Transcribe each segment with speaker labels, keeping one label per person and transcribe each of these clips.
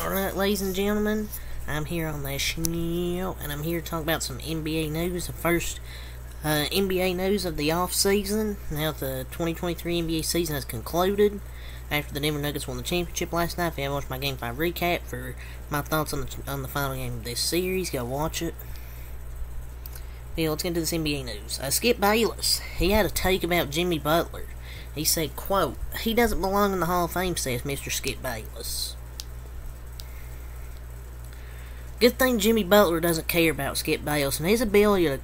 Speaker 1: Alright, ladies and gentlemen, I'm here on the show, and I'm here to talk about some NBA news. The first uh, NBA news of the off season. Now the 2023 NBA season has concluded after the Denver Nuggets won the championship last night. If you haven't watched my Game 5 recap for my thoughts on the, on the final game of this series, go watch it. Yeah, let's get into this NBA news. Uh, Skip Bayless, he had a take about Jimmy Butler. He said, quote, he doesn't belong in the Hall of Fame, says Mr. Skip Bayless. Good thing Jimmy Butler doesn't care about Skip Bayless and his ability to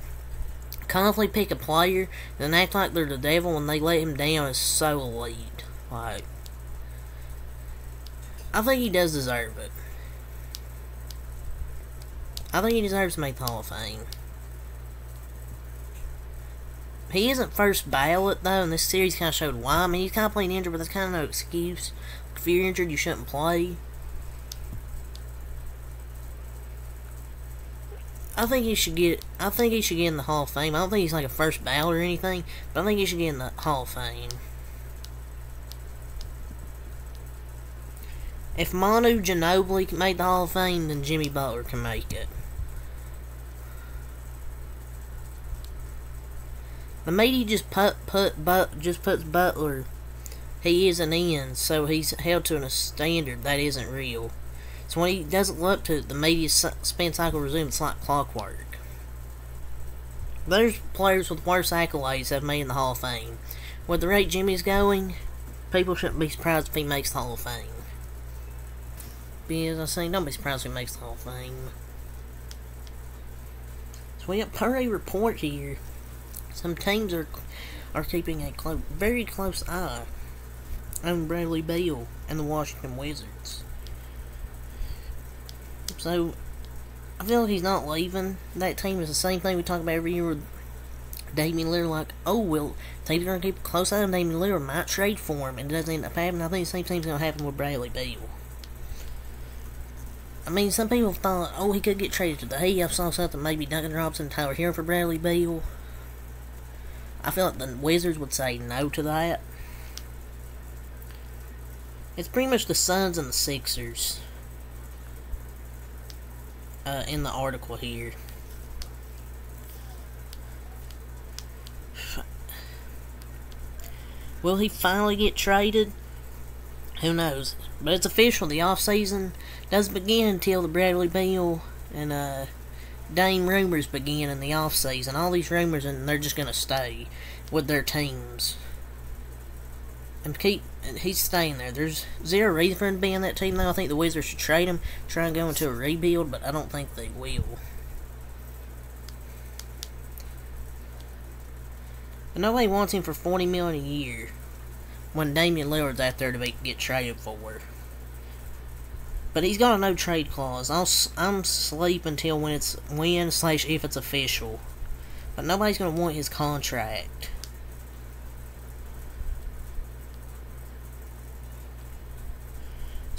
Speaker 1: constantly pick a player and act like they're the devil when they let him down is so elite. Like, I think he does deserve it. I think he deserves to make the Hall of Fame. He isn't first ballot though, and this series kind of showed why. I mean, he's kind of playing injured, but that's kind of no excuse. If you're injured, you shouldn't play. I think he should get. I think he should get in the Hall of Fame. I don't think he's like a first ballot or anything, but I think he should get in the Hall of Fame. If Manu Ginobili made the Hall of Fame, then Jimmy Butler can make it. The media just put put but just puts Butler. He isn't in, so he's held to a standard that isn't real. So when he doesn't look to it, the media spin cycle resumes. Like clockwork. There's players with worse accolades have made in the Hall of Fame. With the rate Jimmy's going, people shouldn't be surprised if he makes the Hall of Fame. Because I say, don't be surprised if he makes the Hall of Fame. So we got per a report here. Some teams are are keeping a very close eye on Bradley Beal and the Washington Wizards. So, I feel like he's not leaving. That team is the same thing we talk about every year with Damian Lillard. Like, oh, well, teams are going to keep a close eye on Damian Lillard, might trade for him, and it doesn't end up happening. I think the same thing's going to happen with Bradley Beal. I mean, some people thought, oh, he could get traded to the Heat. I saw something, maybe Duncan Robinson, Tyler Herro for Bradley Beal. I feel like the Wizards would say no to that. It's pretty much the Suns and the Sixers uh, in the article here. Will he finally get traded? Who knows? But it's official. The off season doesn't begin until the Bradley Beal and uh, Dame rumors begin in the off season. All these rumors, and they're just gonna stay with their teams and keep. He's staying there. There's zero reason for him to be in that team. Though I think the Wizards should trade him, try and go into a rebuild, but I don't think they will. But nobody wants him for forty million a year when Damian Lillard's out there to be, get traded for. But he's got a no trade clause. I'll I'm sleep until when it's when slash if it's official. But nobody's gonna want his contract.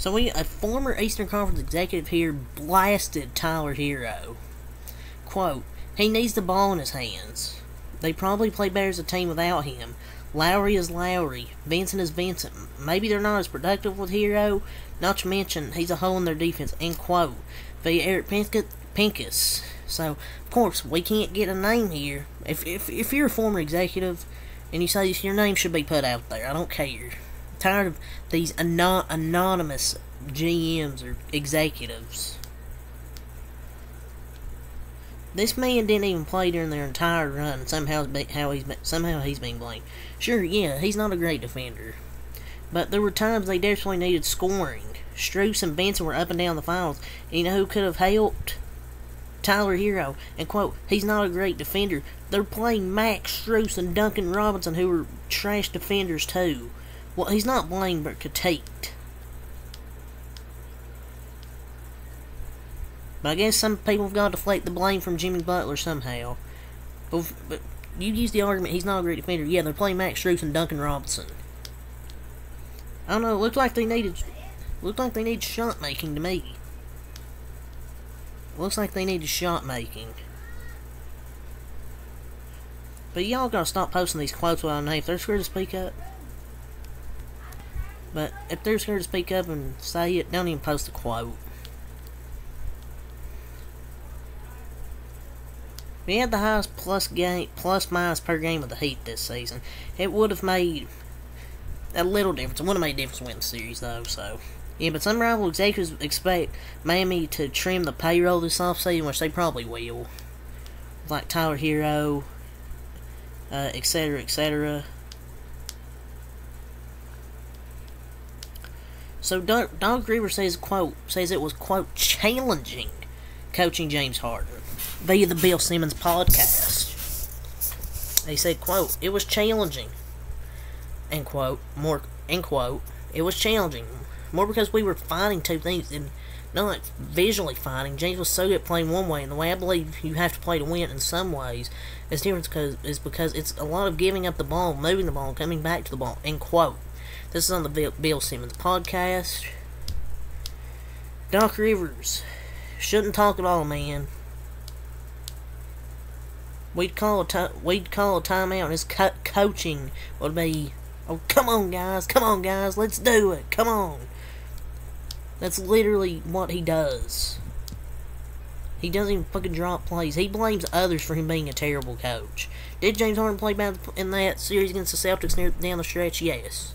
Speaker 1: So we a former Eastern Conference executive here blasted Tyler Herro. Quote, he needs the ball in his hands. They probably play better as a team without him. Lowry is Lowry. Vincent is Vincent. Maybe they're not as productive with Herro. Not to mention, he's a hole in their defense. End quote. Via Eric Pincus. So, of course, we can't get a name here. If, if, if you're a former executive and you say your name should be put out there, I don't care tired of these anon- anonymous GMs or executives. This man didn't even play during their entire run. Somehow, how he's somehow he's being blamed. Sure, yeah, he's not a great defender, but there were times they desperately needed scoring. Strus and Benson were up and down the finals. You know who could have helped? Tyler Herro. And quote, he's not a great defender. They're playing Max Strus and Duncan Robinson, who were trash defenders too. Well, he's not blind, but critiqued. But I guess some people have got to deflect the blame from Jimmy Butler somehow. But, but you use the argument he's not a great defender. Yeah, they're playing Max Strus and Duncan Robinson. I don't know. It looked like they needed. Looked like they need shot making to me. Looks like they needed shot making. But y'all gotta stop posting these quotes without names. They're scared to speak up. But if they're scared to speak up and say it, don't even post a quote. We had the highest plus game plus minus per game of the Heat this season. It would have made a little difference. It would have made a difference win the series though, so yeah, but some rival executives expect Miami to trim the payroll this offseason, which they probably will. Like Tyler Herro, uh, etc., etc. So Doc Rivers says quote says it was quote challenging coaching James Harden via the Bill Simmons podcast. He said quote it was challenging end quote more end quote it was challenging more because we were fighting two things and not visually fighting. James was so good at playing one way, and the way I believe you have to play to win in some ways is different because is because it's a lot of giving up the ball, moving the ball, coming back to the ball. End quote. This is on the Bill, Simmons podcast. Doc Rivers shouldn't talk at all, man. We'd call a t- we'd call a timeout, and his co- coaching would be, "Oh, come on, guys, come on, guys, let's do it, come on." That's literally what he does. He doesn't even fucking drop plays. He blames others for him being a terrible coach. Did James Harden play bad in that series against the Celtics near down the stretch? Yes.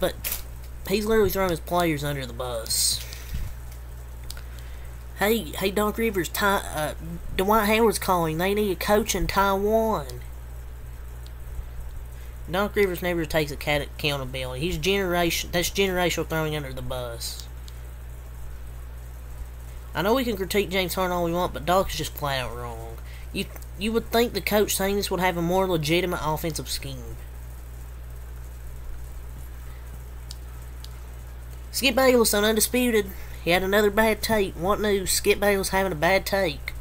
Speaker 1: But he's literally throwing his players under the bus. Hey, hey, Doc Rivers, Ty, uh, Dwight Howard's calling. They need a coach in Taiwan. Doc Rivers never takes accountability. He's generation. That's generational throwing under the bus. I know we can critique James Harden all we want, but Doc is just flat out wrong. You you would think the coach saying this would have a more legitimate offensive scheme. Skip Bayless on Undisputed. He had another bad take. What news? Skip Bayless having a bad take.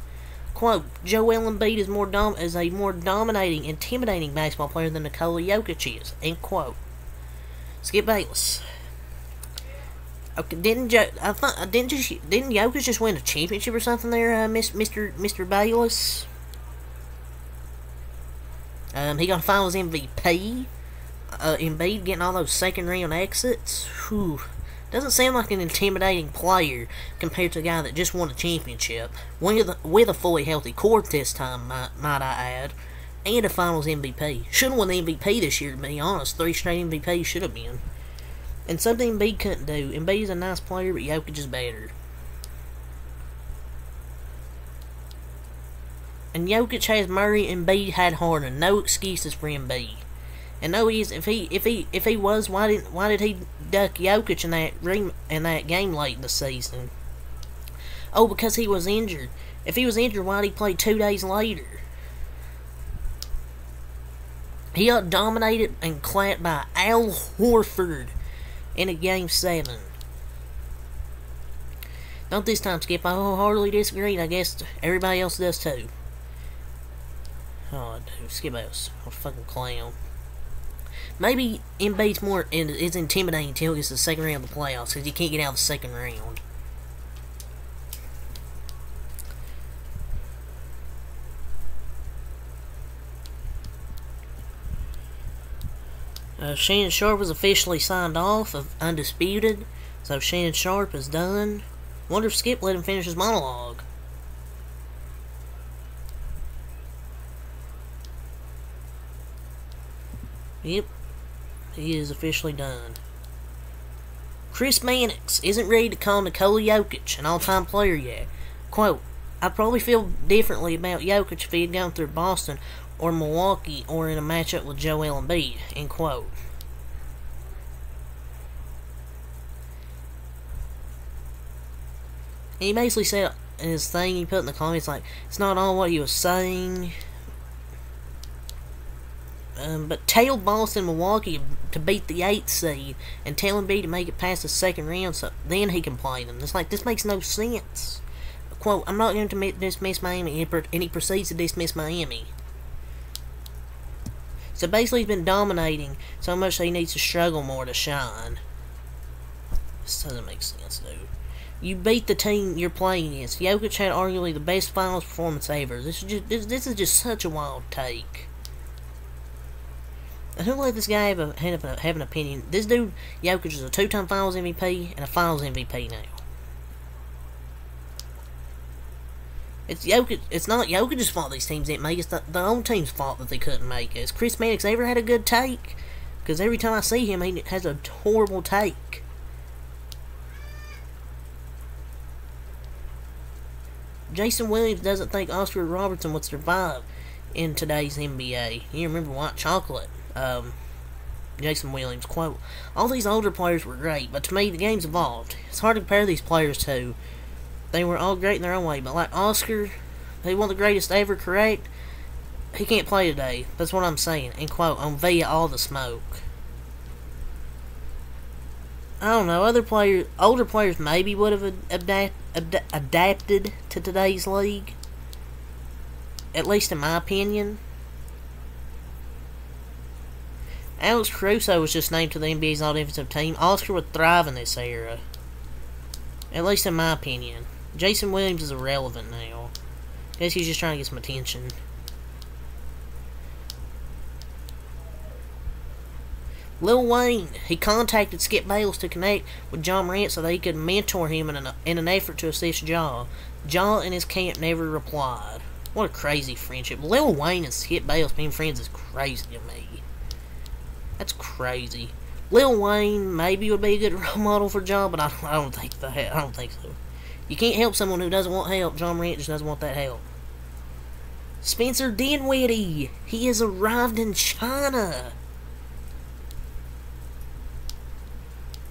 Speaker 1: Quote, Joel Embiid is more dom- is a more dominating, intimidating basketball player than Nikola Jokic is. End quote. Skip Bayless. Okay, didn't jo- I thought didn't just, didn't Jokic just win a championship or something there, uh, Mister Mister Bayless? Um, he got finals MVP. Uh, Embiid getting all those second round exits. Whew. Doesn't sound like an intimidating player compared to a guy that just won a championship with with a fully healthy court this time, might, might I add, and a Finals MVP. Should have won the MVP this year, to be honest. Three straight MVPs should have been. And something Embiid couldn't do. Embiid's a nice player, but Jokic is better. And Jokic has Murray, and Embiid had Harden. No excuses for Embiid. And no, he's if he if he if he was, why didn't why did he duck Jokic in that re, in that game late in the season? Oh, because he was injured. If he was injured, why did he play two days later? He got dominated and clapped by Al Horford in a game seven. Not this time, Skip. I wholeheartedly disagree, I guess everybody else does too. Oh, dude, Skip else. a fucking clown. Maybe Embiid's more and is intimidating until he gets the second round of the playoffs because you can't get out of the second round. Uh, Shannon Sharpe was officially signed off of Undisputed, so Shannon Sharpe is done. Wonder if Skip let him finish his monologue. Yep, he is officially done. Chris Mannix isn't ready to call Nikola Jokic an all-time player yet. Quote, I probably feel differently about Jokic if he had gone through Boston or Milwaukee or in a matchup with Joel Embiid, end quote. he basically said his thing he put in the comments like it's not all what he was saying. Um, but tell Boston Milwaukee to beat the eighth seed and tell Embiid to make it past the second round so then he can play them. It's like this makes no sense. Quote, I'm not going to dismiss Miami and he proceeds to dismiss Miami. So basically, he's been dominating so much that he needs to struggle more to shine. This doesn't make sense, dude. You beat the team you're playing against. Jokic had arguably the best finals performance ever. This is just this, this is just such a wild take. Who let this guy have, a, have, an opinion? This dude, Jokic, is a two-time Finals MVP and a Finals MVP now. It's Jokic. It's not Jokic's fault these teams didn't make it. It's the, the own team's fault that they couldn't make it. Has Chris Mannix ever had a good take? Because every time I see him, he has a horrible take. Jason Williams doesn't think Oscar Robertson would survive in today's NBA. You remember White Chocolate? Um, Jason Williams quote: "All these older players were great, but to me, the game's evolved. It's hard to compare these players to. They were all great in their own way, but like Oscar, he one of the greatest ever. Correct? He can't play today. That's what I'm saying." And quote on via all the smoke. I don't know. Other players, older players, maybe would have adapt, ad, adapted to today's league. At least in my opinion. Alex Caruso was just named to the NBA's All-Defensive Team. Oscar would thrive in this era. At least in my opinion. Jason Williams is irrelevant now. Guess he's just trying to get some attention. Lil Wayne, he contacted Skip Bayless to connect with Ja Morant so that he could mentor him in an, in an effort to assist Jaw. Ja and his camp never replied. What a crazy friendship. Lil Wayne and Skip Bayless being friends is crazy to me. That's crazy. Lil Wayne maybe would be a good role model for John, but I, I don't think that. I don't think so. You can't help someone who doesn't want help. Ja Morant just doesn't want that help. Spencer Dinwiddie, he has arrived in China.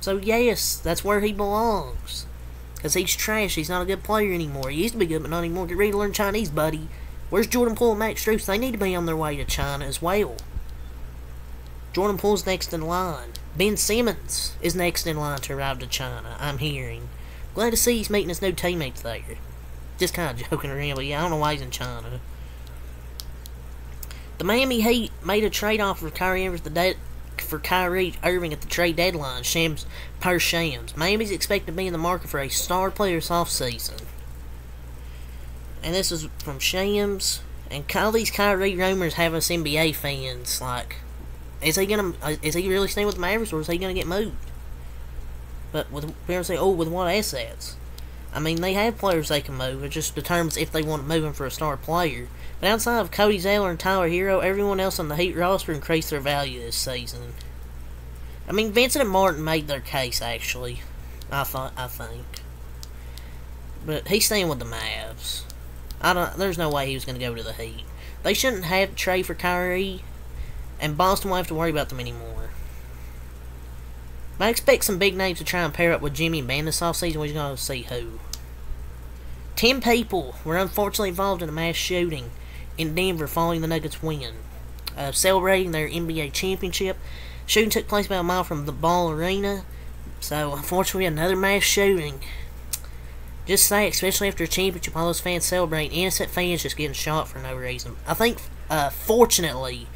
Speaker 1: So yes, that's where he belongs. Because he's trash. He's not a good player anymore. He used to be good, but not anymore. Get ready to learn Chinese, buddy. Where's Jordan Poole and Max Strus? They need to be on their way to China as well. Jordan Poole's next in line. Ben Simmons is next in line to arrive to China, I'm hearing. Glad to see he's meeting his new teammates there. Just kind of joking around, but yeah, I don't know why he's in China. The Miami Heat made a trade offer for Kyrie Irving the day for Kyrie Irving at the trade deadline. Shams per Shams. Miami's expected to be in the market for a star player this offseason. And this is from Shams. And all these Kyrie rumors have us NBA fans like, is he gonna? Uh, is he really staying with the Mavericks or is he gonna get moved? But with parents say, oh, with what assets? I mean, they have players they can move. It just determines if they want to move them for a star player. But outside of Cody Zeller and Tyler Herro, everyone else on the Heat roster increased their value this season. I mean, Vincent and Martin made their case actually. I thought, I think, but he's staying with the Mavs. I don't. There's no way he was going to go to the Heat. They shouldn't have to trade for Kyrie, and Boston won't have to worry about them anymore. But I expect some big names to try and pair up with Jimmy and this offseason. We're just going to see who. Ten people were unfortunately involved in a mass shooting in Denver following the Nuggets' win. Uh, celebrating their NBA championship. Shooting took place about a mile from the Ball Arena. So, unfortunately, another mass shooting. Just say, especially after a championship, all those fans celebrating, Innocent fans just getting shot for no reason. I think, uh, fortunately,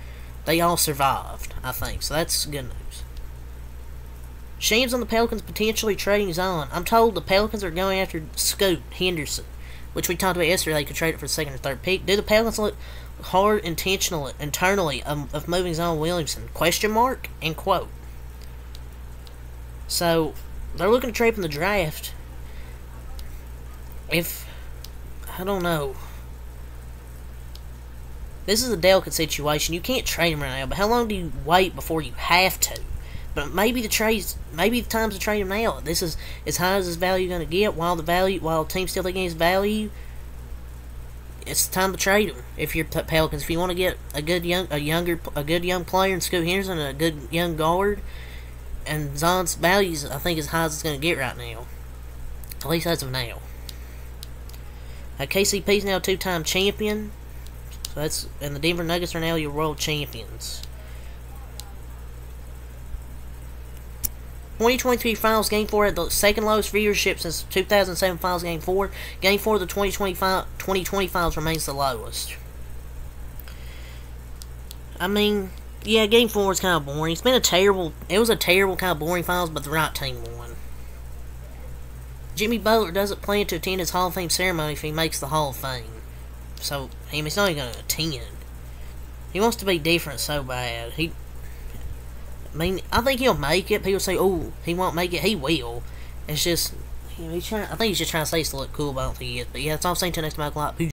Speaker 1: they all survived. I think so. That's good news. Shams on the Pelicans potentially trading Zion. I'm told the Pelicans are going after Scoot Henderson which we talked about yesterday, they could trade it for second or third pick. Do the Pelicans look hard intentionally internally of, of moving Zion Williamson? Question mark and quote. So they're looking to trade in the draft. If I don't know. This is a delicate situation. You can't trade him right now, but how long do you wait before you have to? But maybe the trades, maybe the time's to trade him now. This is as high as his value going to get. While the value, while the team still thinking his value, it's time to trade him. If you're Pelicans, if you want to get a good young, a younger, a good young player in Scoot Henderson, and a good young guard, and Zion's values, I think as high as it's going to get right now. At least as of now. Uh, KCP's now two-time champion. So that's and the Denver Nuggets are now your world champions. 2023 Finals Game 4 had the second lowest viewership since 2007 Finals Game 4. Game 4 of the 2025, 2020 Finals remains the lowest. I mean, yeah, Game 4 is kind of boring. It's been a terrible, it was a terrible kind of boring Finals, but the right team won. Jimmy Butler doesn't plan to attend his Hall of Fame ceremony if he makes the Hall of Fame. So, he's not even to attend. He wants to be different so bad. He I mean, I think he'll make it. People say, "Oh, he won't make it." He will. It's just, you know, he's trying. I think he's just trying to say to look cool, but I don't think he is. But yeah, that's all I'm saying. Till next time, Peace.